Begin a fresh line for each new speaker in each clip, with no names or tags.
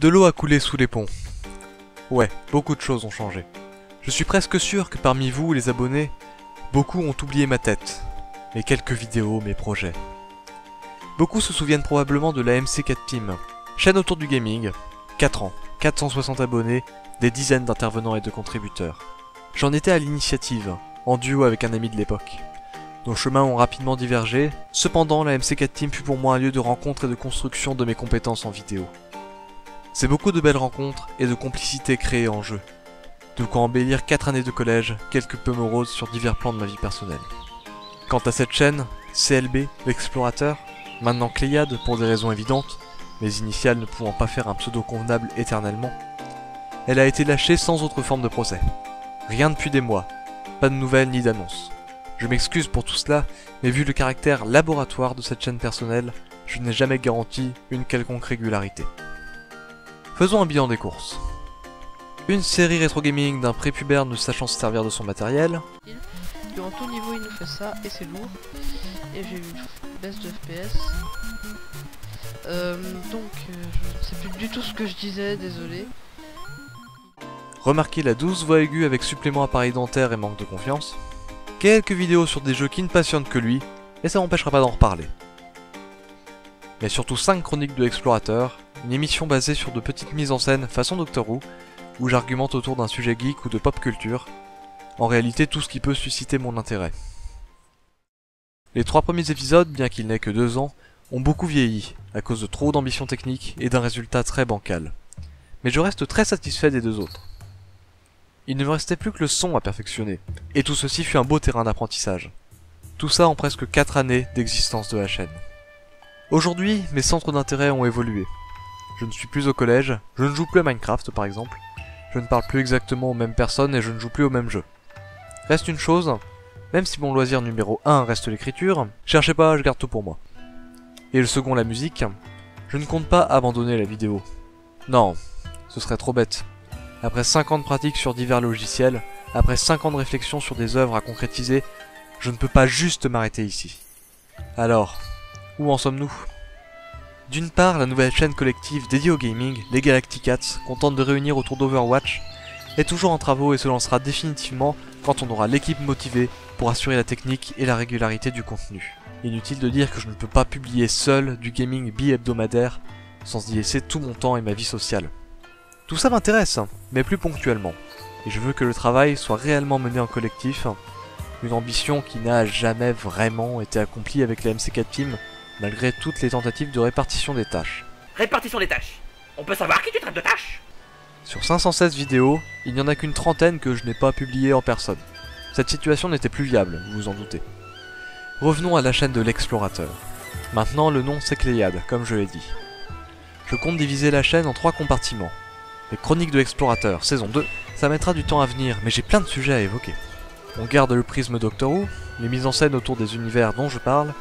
De l'eau a coulé sous les ponts. Ouais, beaucoup de choses ont changé. Je suis presque sûr que parmi vous, les abonnés, beaucoup ont oublié ma tête, mes quelques vidéos, mes projets. Beaucoup se souviennent probablement de la MC4 Team, chaîne autour du gaming, 4 ans, 460 abonnés, des dizaines d'intervenants et de contributeurs. J'en étais à l'initiative, en duo avec un ami de l'époque. Nos chemins ont rapidement divergé, cependant la MC4 Team fut pour moi un lieu de rencontre et de construction de mes compétences en vidéo. C'est beaucoup de belles rencontres et de complicités créées en jeu. De quoi embellir 4 années de collège, quelque peu moroses sur divers plans de ma vie personnelle. Quant à cette chaîne, CLB, l'explorateur, maintenant Cléade pour des raisons évidentes, mes initiales ne pouvant pas faire un pseudo convenable éternellement, elle a été lâchée sans autre forme de procès. Rien depuis des mois, pas de nouvelles ni d'annonces. Je m'excuse pour tout cela, mais vu le caractère laboratoire de cette chaîne personnelle, je n'ai jamais garanti une quelconque régularité. Faisons un bilan des courses. Une série rétro gaming d'un prépubère ne sachant se servir de son matériel.
Durant tout niveau, il nous fait ça et c'est lourd. Et j'ai eu une baisse de FPS. Euh, donc, euh, je ne sais plus du tout ce que je disais, désolé.
Remarquez la douce voix aiguë avec supplément appareil dentaire et manque de confiance. Quelques vidéos sur des jeux qui ne passionnent que lui, et ça m'empêchera pas d'en reparler. Mais surtout 5 chroniques de l'explorateur, une émission basée sur de petites mises en scène façon Doctor Who, où j'argumente autour d'un sujet geek ou de pop culture, en réalité tout ce qui peut susciter mon intérêt. Les trois premiers épisodes, bien qu'il n'aient que deux ans, ont beaucoup vieilli, à cause de trop d'ambition technique et d'un résultat très bancal. Mais je reste très satisfait des deux autres. Il ne me restait plus que le son à perfectionner, et tout ceci fut un beau terrain d'apprentissage. Tout ça en presque 4 années d'existence de la chaîne. Aujourd'hui, mes centres d'intérêt ont évolué. Je ne suis plus au collège, je ne joue plus à Minecraft par exemple, je ne parle plus exactement aux mêmes personnes et je ne joue plus au même jeu. Reste une chose, même si mon loisir numéro 1 reste l'écriture, cherchez pas, je garde tout pour moi. Et le second la musique, je ne compte pas abandonner la vidéo. Non, ce serait trop bête. Après 5 ans de pratique sur divers logiciels, après 5 ans de réflexion sur des œuvres à concrétiser, je ne peux pas juste m'arrêter ici. Alors, où en sommes-nous? D'une part, la nouvelle chaîne collective dédiée au gaming, les Galacticats, contente de réunir autour d'Overwatch, est toujours en travaux et se lancera définitivement quand on aura l'équipe motivée pour assurer la technique et la régularité du contenu. Inutile de dire que je ne peux pas publier seul du gaming bi-hebdomadaire sans y laisser tout mon temps et ma vie sociale. Tout ça m'intéresse, mais plus ponctuellement. Et je veux que le travail soit réellement mené en collectif, une ambition qui n'a jamais vraiment été accomplie avec la MC4 Team, malgré toutes les tentatives de répartition des tâches.
Répartition des tâches. On peut savoir qui tu traites de tâches
Sur 516 vidéos, il n'y en a qu'une trentaine que je n'ai pas publiées en personne. Cette situation n'était plus viable, vous vous en doutez. Revenons à la chaîne de l'explorateur. Maintenant, le nom c'est Cléade, comme je l'ai dit. Je compte diviser la chaîne en trois compartiments. Les Chroniques de l'explorateur, saison 2. Ça mettra du temps à venir, mais j'ai plein de sujets à évoquer. On garde le prisme Doctor Who, les mises en scène autour des univers dont je parle,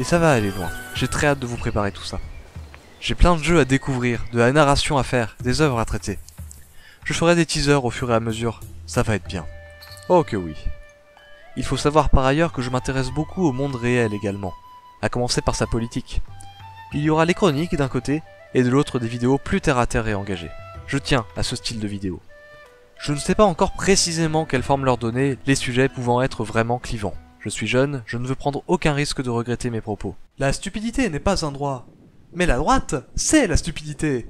et ça va aller loin. J'ai très hâte de vous préparer tout ça. J'ai plein de jeux à découvrir, de la narration à faire, des œuvres à traiter. Je ferai des teasers au fur et à mesure, ça va être bien. Oh que oui. Il faut savoir par ailleurs que je m'intéresse beaucoup au monde réel également, à commencer par sa politique. Il y aura les chroniques d'un côté, et de l'autre des vidéos plus terre à terre et engagées. Je tiens à ce style de vidéo. Je ne sais pas encore précisément quelle forme leur donner, les sujets pouvant être vraiment clivants. Je suis jeune, je ne veux prendre aucun risque de regretter mes propos. La stupidité n'est pas un droit. Mais la droite, c'est la stupidité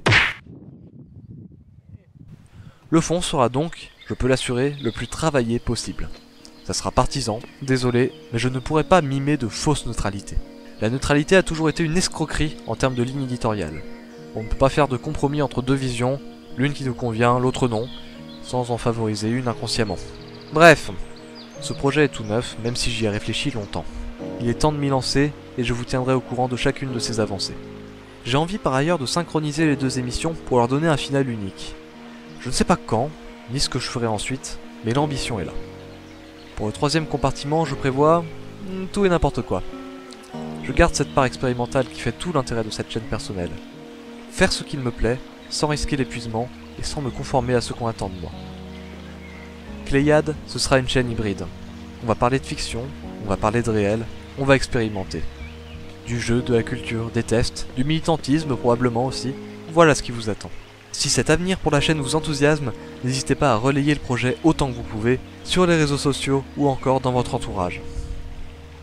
Le fond sera donc, je peux l'assurer, le plus travaillé possible. Ça sera partisan, désolé, mais je ne pourrai pas mimer de fausse neutralité. La neutralité a toujours été une escroquerie en termes de ligne éditoriale. On ne peut pas faire de compromis entre deux visions, l'une qui nous convient, l'autre non, sans en favoriser une inconsciemment. Bref, ce projet est tout neuf, même si j'y ai réfléchi longtemps. Il est temps de m'y lancer, et je vous tiendrai au courant de chacune de ces avancées. J'ai envie par ailleurs de synchroniser les deux émissions pour leur donner un final unique. Je ne sais pas quand, ni ce que je ferai ensuite, mais l'ambition est là. Pour le troisième compartiment, je prévois hmm, tout et n'importe quoi. Je garde cette part expérimentale qui fait tout l'intérêt de cette chaîne personnelle. Faire ce qu'il me plaît, sans risquer l'épuisement et sans me conformer à ce qu'on attend de moi. Cléade, ce sera une chaîne hybride. On va parler de fiction, on va parler de réel, on va expérimenter. Du jeu, de la culture, des tests, du militantisme probablement aussi, voilà ce qui vous attend. Si cet avenir pour la chaîne vous enthousiasme, n'hésitez pas à relayer le projet autant que vous pouvez sur les réseaux sociaux ou encore dans votre entourage.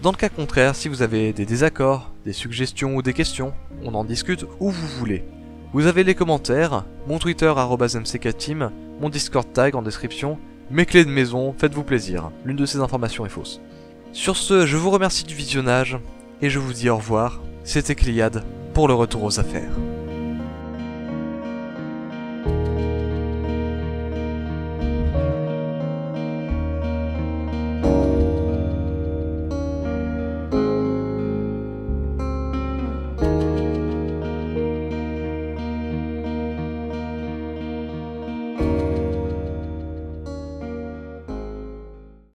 Dans le cas contraire, si vous avez des désaccords, des suggestions ou des questions, on en discute où vous voulez. Vous avez les commentaires, mon Twitter mck mon Discord tag en description, mes clés de maison, faites-vous plaisir, l'une de ces informations est fausse. Sur ce, je vous remercie du visionnage, et je vous dis au revoir, c'était Cléade pour le retour aux affaires.